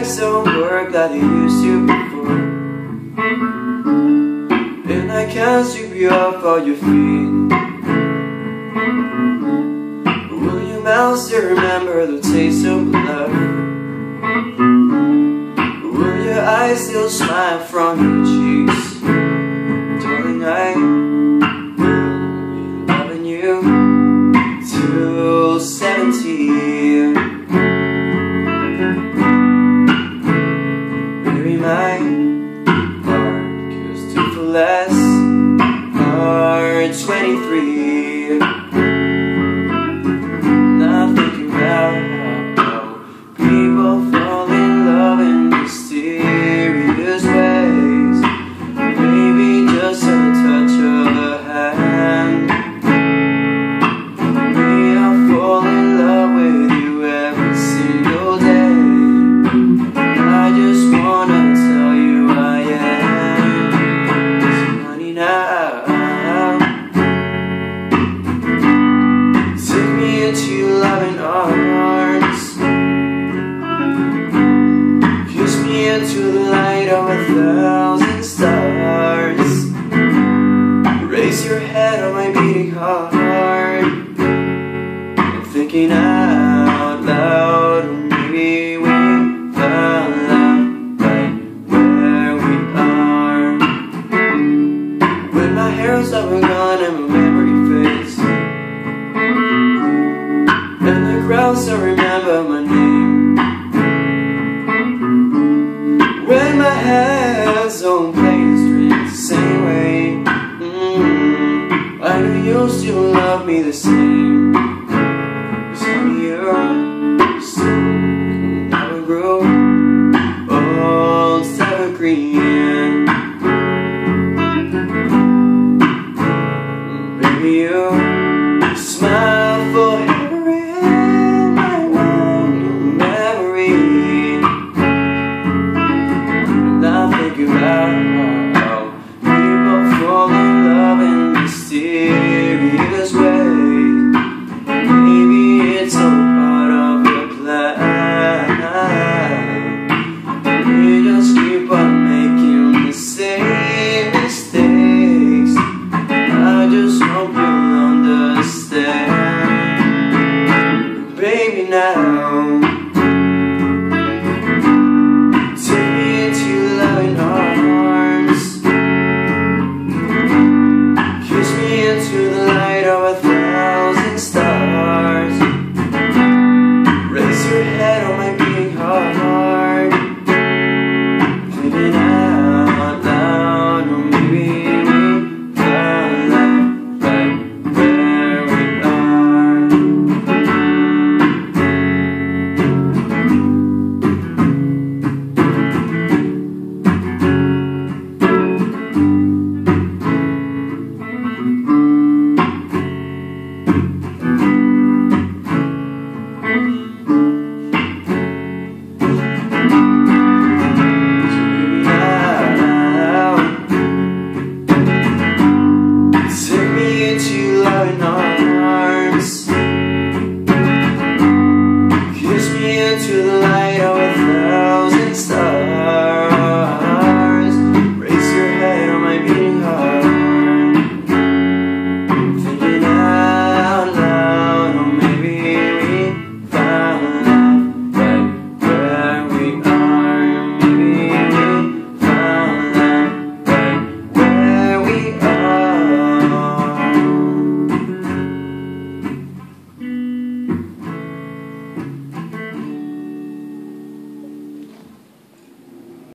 legs don't work like they used to before And I can't sweep you off all your feet Will your mouth still remember the taste of love? Will your eyes still smile from your cheeks? Are twenty-three into loving arms. Kiss me into the light of a thousand stars. Raise your head on my beating heart. I'm thinking out The crowd remember my name. When my hands don't play the same way mm, I know you'll still love me the same